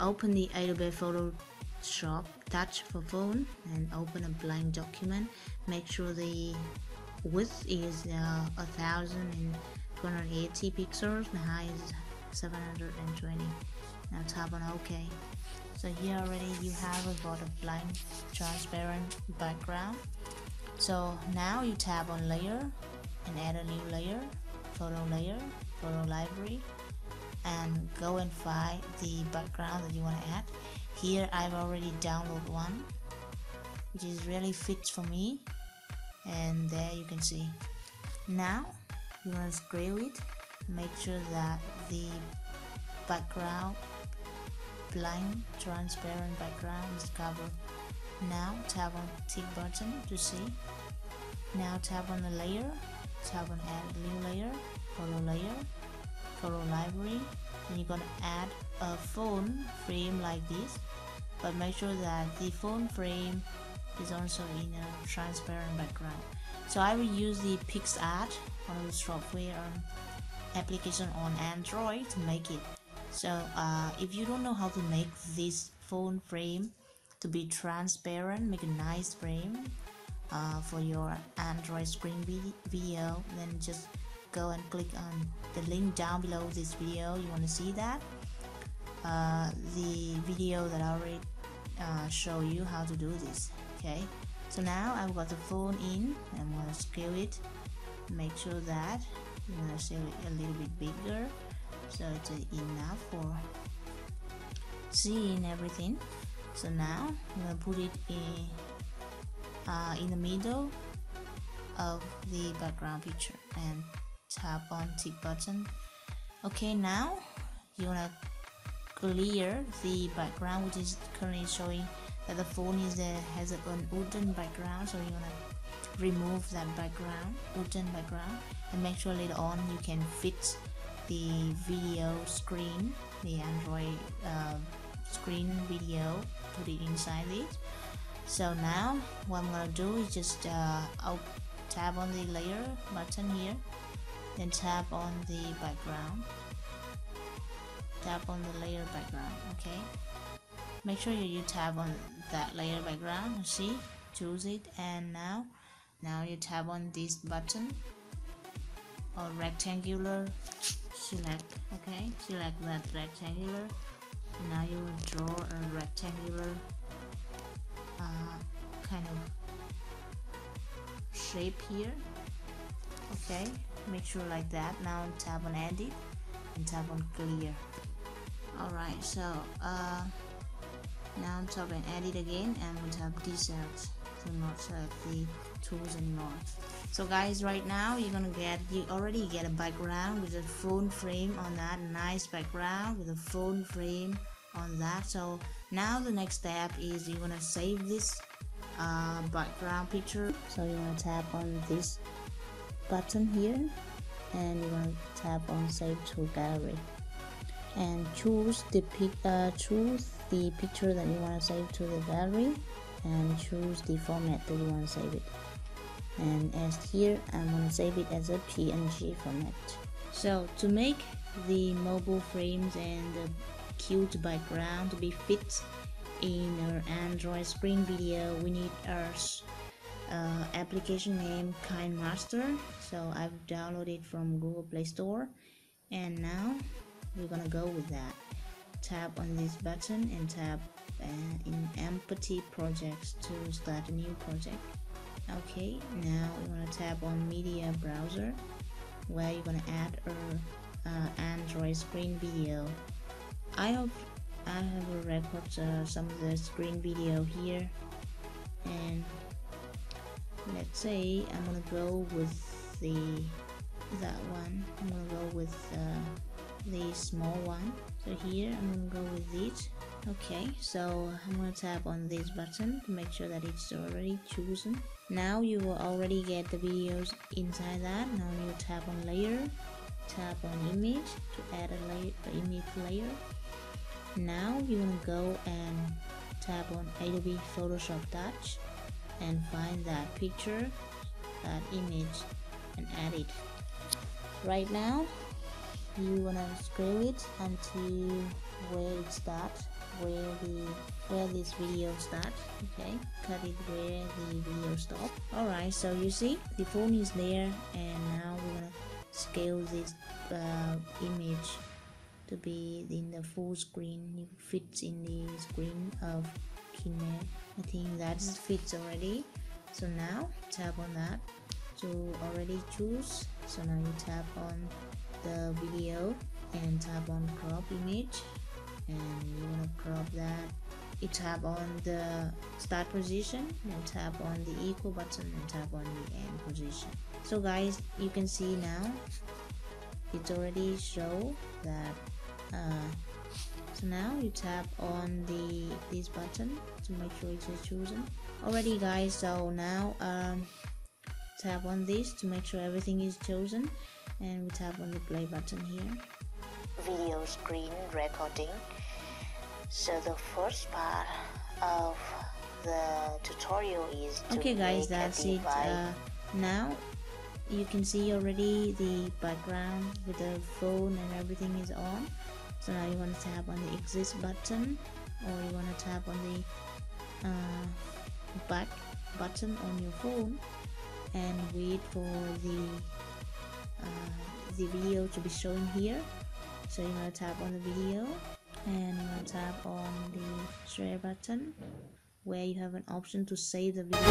open the Adobe Photoshop Touch for phone and open a blank document. Make sure the width is uh, 1280 pixels, the height is 720. Now tap on OK. So here already you have a got a blank transparent background. So now you tap on layer and add a new layer, photo layer, photo library and go and find the background that you want to add. Here I've already downloaded one which is really fits for me and there you can see. Now you want to scale it make sure that the background blind transparent background is covered. Now tap on tick button to see. Now tap on the layer tap on add new layer photo layer photo library and you're gonna add a phone frame like this but make sure that the phone frame is also in a transparent background. So I will use the PicsArt one of the software application on Android to make it. So uh, if you don't know how to make this phone frame to be transparent make a nice frame uh, for your Android screen video then just go and click on the link down below this video. You want to see that? Uh, the video that I already uh, show you how to do this okay? So now I've got the phone in. I'm gonna scale it. Make sure that I'm gonna scale it a little bit bigger so it's enough for seeing everything. So now I'm gonna put it in uh, in the middle of the background picture and tap on tick button. Okay now you wanna clear the background which is currently showing that the phone is there has a wooden background so you wanna remove that background wooden background and make sure later on you can fit the video screen the android uh, screen video put it inside it. So now what I'm gonna do is just uh, I'll tap on the layer button here then tap on the background. Tap on the layer background okay? Make sure you tap on that layer background see? Choose it and now now you tap on this button. Or rectangular select okay? Select that rectangular. Now you will draw a rectangular uh, kind of shape here okay make sure like that. Now tap on edit and tap on clear. Alright so uh, now tap on edit again and we'll tap deselect to not select the tools anymore. So guys right now you're gonna get you already get a background with a phone frame on that. Nice background with a phone frame on that. So now the next step is you're gonna save this uh, background picture. So you want to tap on this button here and you want to tap on save to gallery. And choose the pic uh, choose the picture that you want to save to the gallery and choose the format that you want to save it. And as here I'm going to save it as a PNG format. So to make the mobile frames and the cute background to be fit in our Android screen video we need our uh, application name KineMaster so I've downloaded from Google Play Store. And now we're gonna go with that. Tap on this button and tap uh, in empty projects to start a new project. Okay now we're gonna tap on media browser where you're gonna add a uh, Android screen video. I have I have a record uh, some of the screen video here. And let's say I'm gonna go with the that one. I'm gonna go with uh, the small one. So here I'm gonna go with it. Okay so I'm gonna tap on this button to make sure that it's already chosen. Now you will already get the videos inside that. Now you tap on layer tap on image to add a layer image layer. Now you to go and tap on Adobe Photoshop Touch and find that picture that image and add it. Right now you wanna scale it until where it starts where the where this video starts okay? Cut it where the video stop. All right so you see the phone is there and now we're gonna scale this uh, image to be in the full screen it fits in the screen of KineMaster I think that fits already. So now tap on that to already choose. So now you tap on the video and tap on crop image. And you want to crop that. You tap on the start position and tap on the equal button and tap on the end position. So guys you can see now it's already show that uh, so now you tap on the this button to make sure it's chosen. Already guys so now um, tap on this to make sure everything is chosen. And we tap on the play button here. Video screen recording. So the first part of the tutorial is okay guys that's it. uh, now you can see already the background with the phone and everything is on. So now you want to tap on the exit button or you want to tap on the uh, back button on your phone and wait for the uh, the video to be showing here. So you're gonna tap on the video and you're gonna tap on the share button where you have an option to save the video